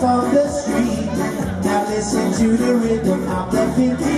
from the street. Now listen to the rhythm of the 50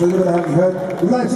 for what I've heard. We'd like to